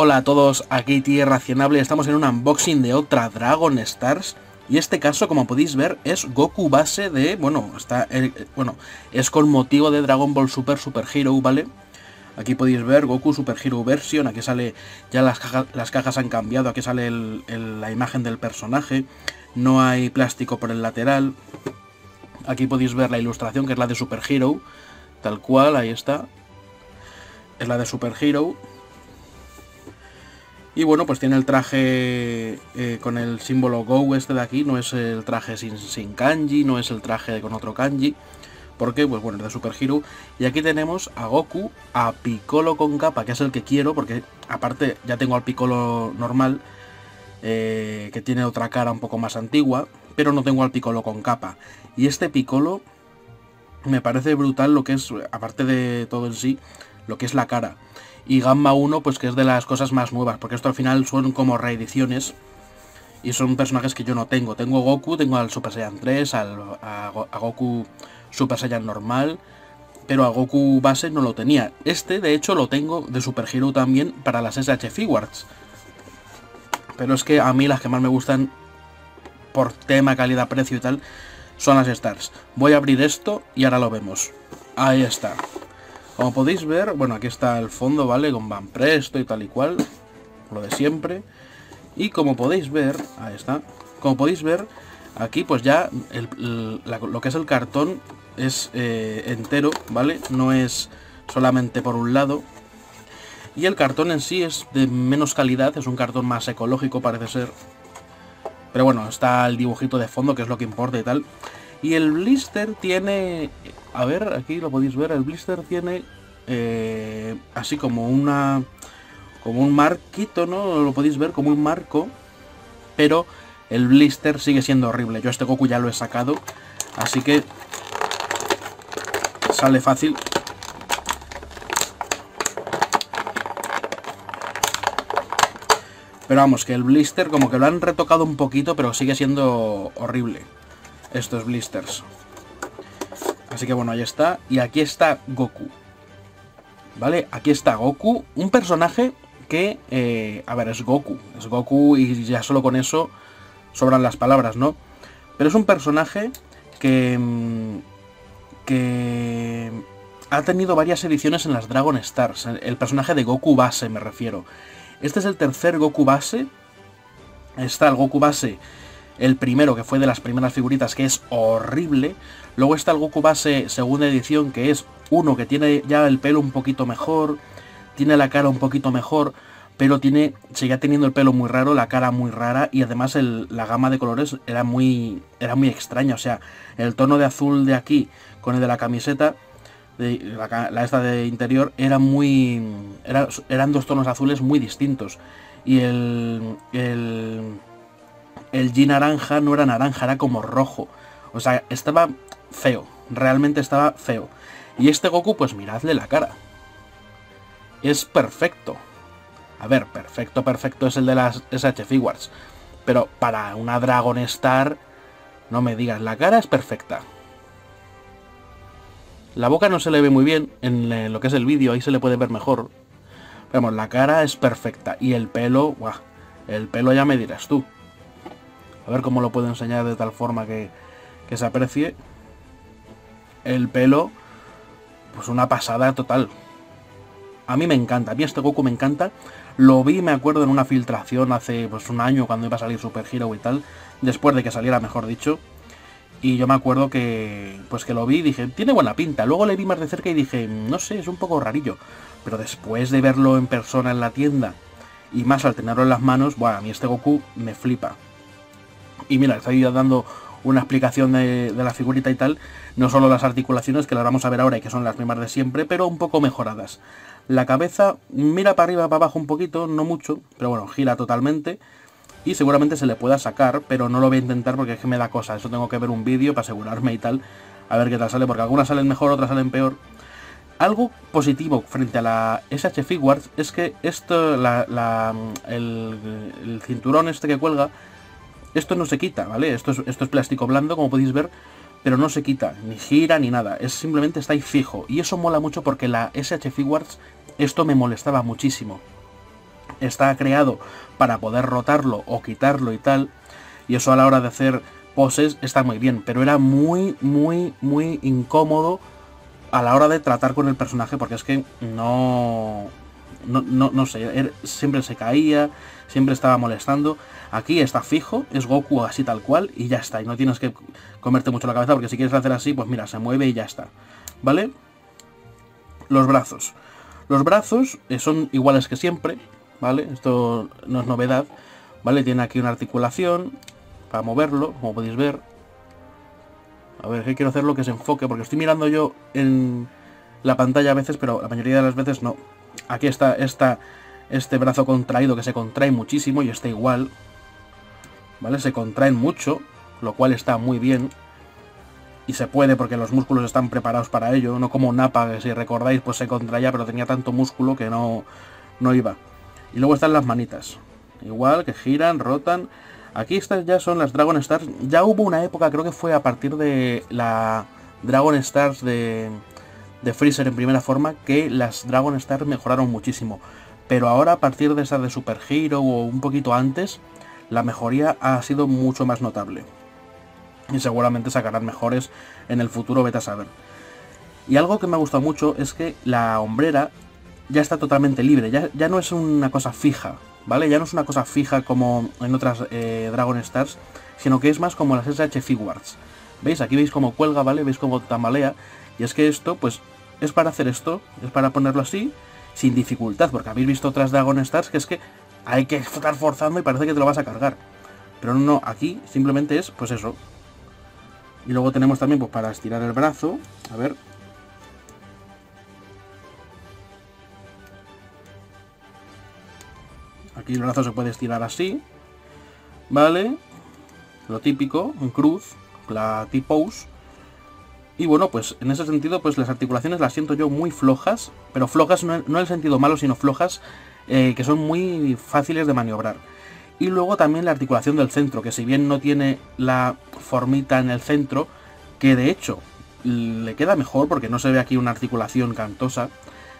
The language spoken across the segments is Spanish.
Hola a todos, aquí Tierra Racionable, estamos en un unboxing de otra Dragon Stars y este caso, como podéis ver, es Goku base de, bueno, está, eh, bueno, es con motivo de Dragon Ball Super Super Hero, ¿vale? Aquí podéis ver Goku Super Hero Version, aquí sale, ya las, las cajas han cambiado, aquí sale la imagen del personaje, no hay plástico por el lateral, aquí podéis ver la ilustración que es la de Super Hero, tal cual, ahí está, es la de Super Hero, y bueno, pues tiene el traje eh, con el símbolo Go este de aquí, no es el traje sin, sin kanji, no es el traje con otro kanji. Porque, pues bueno, es de Super Hero. Y aquí tenemos a Goku, a Piccolo con capa, que es el que quiero, porque aparte ya tengo al Piccolo normal, eh, que tiene otra cara un poco más antigua, pero no tengo al Piccolo con capa. Y este Piccolo me parece brutal lo que es, aparte de todo en sí, lo que es la cara y Gamma 1 pues que es de las cosas más nuevas, porque esto al final son como reediciones y son personajes que yo no tengo. Tengo Goku, tengo al Super Saiyan 3, al, a, Goku Super Saiyan normal, pero a Goku base no lo tenía. Este de hecho lo tengo de Super Hero también para las SH Figuarts. Pero es que a mí las que más me gustan por tema, calidad, precio y tal son las Stars. Voy a abrir esto y ahora lo vemos. Ahí está. Como podéis ver, bueno, aquí está el fondo, ¿vale? Con Van Presto y tal y cual, lo de siempre. Y como podéis ver, ahí está, como podéis ver, aquí pues ya lo que es el cartón es eh, entero, ¿vale? No es solamente por un lado. Y el cartón en sí es de menos calidad, es un cartón más ecológico parece ser. Pero bueno, está el dibujito de fondo, que es lo que importa y tal. Y el blister tiene... A ver, aquí lo podéis ver, el blister tiene eh, así como una... Como un marquito, ¿no? Lo podéis ver como un marco. Pero el blister sigue siendo horrible. Yo este Goku ya lo he sacado. Así que... Sale fácil. Pero vamos, que el blister como que lo han retocado un poquito, pero sigue siendo horrible estos blisters. Así que bueno, ahí está. Y aquí está Goku. ¿Vale? Aquí está Goku, un personaje que, eh, a ver, es Goku. Es Goku y ya solo con eso sobran las palabras, ¿no? Pero es un personaje que... Mm, que ha tenido varias ediciones en las Dragon Stars. El personaje de Goku base, me refiero. Este es el tercer Goku base. Está el Goku base el primero, que fue de las primeras figuritas, que es horrible. Luego está el Goku base segunda edición, que es uno que tiene ya el pelo un poquito mejor, tiene la cara un poquito mejor, pero tiene, seguía teniendo el pelo muy raro, la cara muy rara y además la gama de colores era muy, era muy extraña. O sea, el tono de azul de aquí con el de la camiseta, la, esta de interior, era muy, eran dos tonos azules muy distintos. Y el, el el G naranja no era naranja, era como rojo. O sea, estaba feo. Realmente estaba feo. Y este Goku, pues miradle la cara. Es perfecto. A ver, perfecto, perfecto es el de las SH Figuarts. Pero para una Dragon Star, no me digas, la cara es perfecta. La boca no se le ve muy bien en lo que es el vídeo, ahí se le puede ver mejor. Vamos, la cara es perfecta. Y el pelo, guau, el pelo ya me dirás tú. A ver cómo lo puedo enseñar de tal forma que, se aprecie. El pelo, pues una pasada total. A mí me encanta, a mí este Goku me encanta. Lo vi, me acuerdo, en una filtración hace pues, un año cuando iba a salir Super Hero y tal. Después de que saliera, mejor dicho. Y yo me acuerdo que, pues que lo vi y dije, tiene buena pinta. Luego le vi más de cerca y dije, no sé, es un poco rarillo. Pero después de verlo en persona en la tienda, y más al tenerlo en las manos, bueno, a mí este Goku me flipa. Y mira, estoy dando una explicación de, la figurita y tal, no solo las articulaciones, que las vamos a ver ahora y que son las mismas de siempre, pero un poco mejoradas. La cabeza mira para arriba, para abajo un poquito, no mucho, pero bueno, gira totalmente. Y seguramente se le pueda sacar, pero no lo voy a intentar porque es que me da cosa. Eso tengo que ver un vídeo para asegurarme y tal. A ver qué tal sale, porque algunas salen mejor, otras salen peor. Algo positivo frente a la SH Figuarts es que esto, el cinturón este que cuelga, esto no se quita, ¿vale? Esto es, esto es plástico blando, como podéis ver, pero no se quita, ni gira, ni nada. Es simplemente está ahí fijo. Y eso mola mucho porque la SH esto me molestaba muchísimo. está creado para poder rotarlo o quitarlo y tal. Y eso a la hora de hacer poses está muy bien, pero era muy, muy, muy incómodo a la hora de tratar con el personaje porque es que no... No, no, no sé, siempre se caía, siempre estaba molestando. Aquí está fijo, es Goku así tal cual y ya está. Y no tienes que comerte mucho la cabeza porque si quieres hacer así, pues mira, se mueve y ya está. ¿Vale? Los brazos. Los brazos eh, son iguales que siempre, ¿vale? Esto no es novedad, ¿vale? Tiene aquí una articulación para moverlo, como podéis ver. A ver, que quiero hacerlo que se enfoque, porque estoy mirando yo en la pantalla a veces, pero la mayoría de las veces no. Aquí está este brazo contraído que se contrae muchísimo y está igual. ¿Vale? Se contraen mucho, lo cual está muy bien. Y se puede porque los músculos están preparados para ello, no como Napa, que si recordáis pues se contraía, pero tenía tanto músculo que no, no iba. Y luego están las manitas. Igual, que giran, rotan. Aquí estas ya son las Dragon Stars. Ya hubo una época, creo que fue a partir de la Dragon Stars de, de Freezer en primera forma, que las Dragon Stars mejoraron muchísimo. Pero ahora a partir de esa de Super Hero o un poquito antes, la mejoría ha sido mucho más notable. Y seguramente sacarán mejores en el futuro, vete a saber. Y algo que me ha gustado mucho es que la hombrera ya está totalmente libre, ya, ya no es una cosa fija, ¿vale? Ya no es una cosa fija como en otras eh, Dragon Stars, sino que es más como las SH Figuarts. ¿Veis? Aquí veis cómo cuelga, ¿vale? Veis cómo tambalea. Y es que esto, pues, es para hacer esto, es para ponerlo así, sin dificultad, porque habéis visto otras Dragon Stars que es que hay que estar forzando y parece que te lo vas a cargar. Pero no, aquí simplemente es, pues eso. Y luego tenemos también, pues, para estirar el brazo, a ver, Aquí el brazo se puede estirar así. ¿Vale? Lo típico, en cruz, la T-pose. Y bueno, pues en ese sentido, pues las articulaciones las siento yo muy flojas, pero flojas no, en el sentido malo, sino flojas eh, que son muy fáciles de maniobrar. Y luego también la articulación del centro, que si bien no tiene la formita en el centro, que de hecho le queda mejor porque no se ve aquí una articulación cantosa,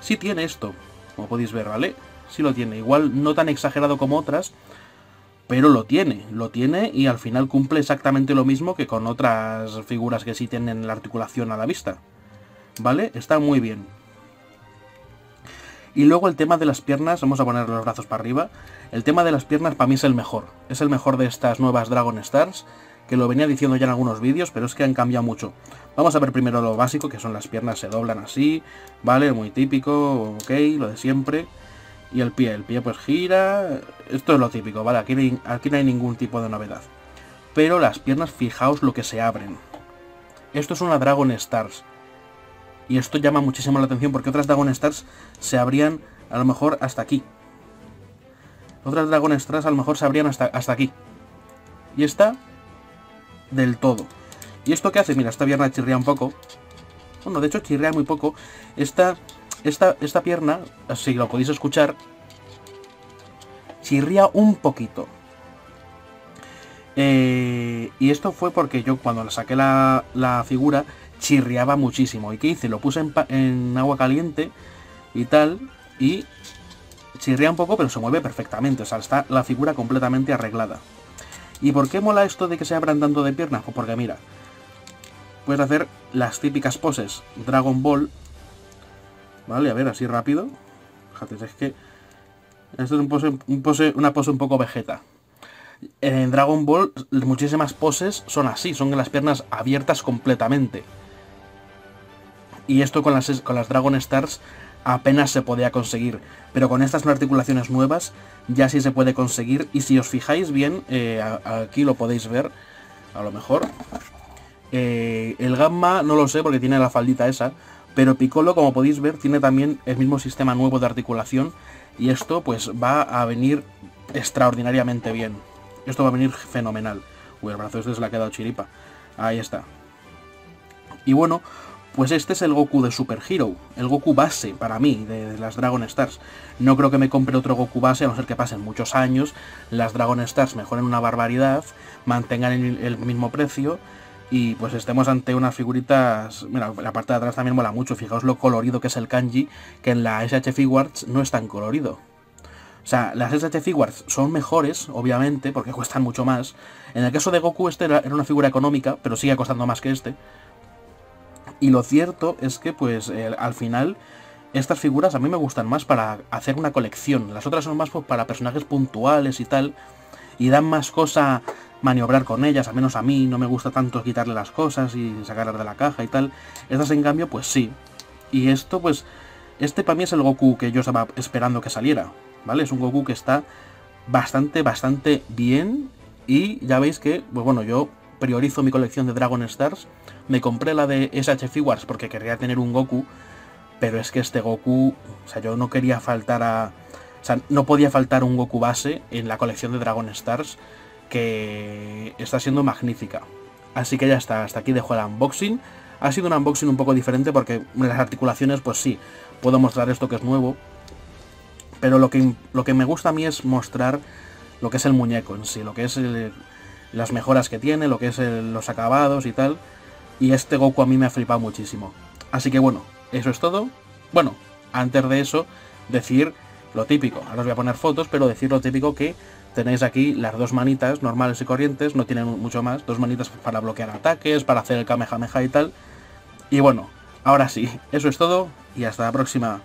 sí tiene esto, como podéis ver, ¿vale? sí lo tiene. Igual no tan exagerado como otras, pero lo tiene, lo tiene y al final cumple exactamente lo mismo que con otras figuras que sí tienen la articulación a la vista. ¿Vale? Está muy bien. Y luego el tema de las piernas, vamos a poner los brazos para arriba. El tema de las piernas para mí es el mejor. Es el mejor de estas nuevas Dragon Stars, que lo venía diciendo ya en algunos vídeos, pero es que han cambiado mucho. Vamos a ver primero lo básico, que son las piernas se doblan así, ¿vale? Muy típico, ok, lo de siempre. Y el pie, el pie pues gira, esto es lo típico, ¿vale? Aquí, aquí no hay ningún tipo de novedad. Pero las piernas, fijaos lo que se abren. Esto es una Dragon Stars. Y esto llama muchísimo la atención porque otras Dragon Stars se abrían a lo mejor hasta aquí. Otras Dragon Stars a lo mejor se abrían hasta, hasta aquí. Y esta, del todo. ¿Y esto qué hace? Mira, esta pierna chirría un poco. Bueno, de hecho chirrea muy poco. Esta esta, esta pierna, si lo podéis escuchar, chirría un poquito. Eh, y esto fue porque yo cuando saqué la, figura chirriaba muchísimo. ¿Y qué hice? Lo puse en, agua caliente y tal. Y chirría un poco, pero se mueve perfectamente. O sea, está la figura completamente arreglada. ¿Y por qué mola esto de que se abran tanto de piernas? Pues porque mira, puedes hacer las típicas poses Dragon Ball Vale, a ver, así rápido. Fíjate, es que... Esto es un pose, una pose un poco vegeta. En Dragon Ball muchísimas poses son así, son las piernas abiertas completamente. Y esto con las, con las Dragon Stars apenas se podía conseguir. Pero con estas articulaciones nuevas ya sí se puede conseguir. Y si os fijáis bien, eh, aquí lo podéis ver, a lo mejor. Eh, el gamma no lo sé porque tiene la faldita esa. Pero Piccolo, como podéis ver, tiene también el mismo sistema nuevo de articulación y esto pues va a venir extraordinariamente bien. Esto va a venir fenomenal. Uy, el brazo este se le ha quedado chiripa. Ahí está. Y bueno, pues este es el Goku de Super Hero, el Goku base para mí de, las Dragon Stars. No creo que me compre otro Goku base, a no ser que pasen muchos años, las Dragon Stars mejoren una barbaridad, mantengan el mismo precio y pues estemos ante unas figuritas... Mira, la parte de atrás también mola mucho, fijaos lo colorido que es el kanji, que en la SH Figuarts no es tan colorido. O sea, las SH Figures son mejores, obviamente, porque cuestan mucho más. En el caso de Goku, este era, una figura económica, pero sigue costando más que este. Y lo cierto es que, pues, al final, estas figuras a mí me gustan más para hacer una colección. Las otras son más pues, para personajes puntuales y tal. Y dan más cosa maniobrar con ellas, al menos a mí no me gusta tanto quitarle las cosas y sacarlas de la caja y tal. Estas en cambio, pues sí. Y esto, pues, este para mí es el Goku que yo estaba esperando que saliera. ¿vale? Es un Goku que está bastante, bastante bien. Y ya veis que, pues bueno, yo priorizo mi colección de Dragon Stars. Me compré la de SH porque quería tener un Goku. Pero es que este Goku, o sea, yo no quería faltar a... O sea, no podía faltar un Goku base en la colección de Dragon Stars que está siendo magnífica. Así que ya está, hasta aquí dejo el unboxing. Ha sido un unboxing un poco diferente porque las articulaciones, pues sí, puedo mostrar esto que es nuevo, pero lo que, lo que me gusta a mí es mostrar lo que es el muñeco en sí, lo que es las mejoras que tiene, lo que es los acabados y tal. Y este Goku a mí me ha flipado muchísimo. Así que bueno, eso es todo. Bueno, antes de eso, decir lo típico. Ahora os voy a poner fotos, pero decir lo típico que tenéis aquí las dos manitas normales y corrientes, no tienen mucho más. Dos manitas para bloquear ataques, para hacer el Kamehameha y tal. Y bueno, ahora sí, eso es todo y hasta la próxima.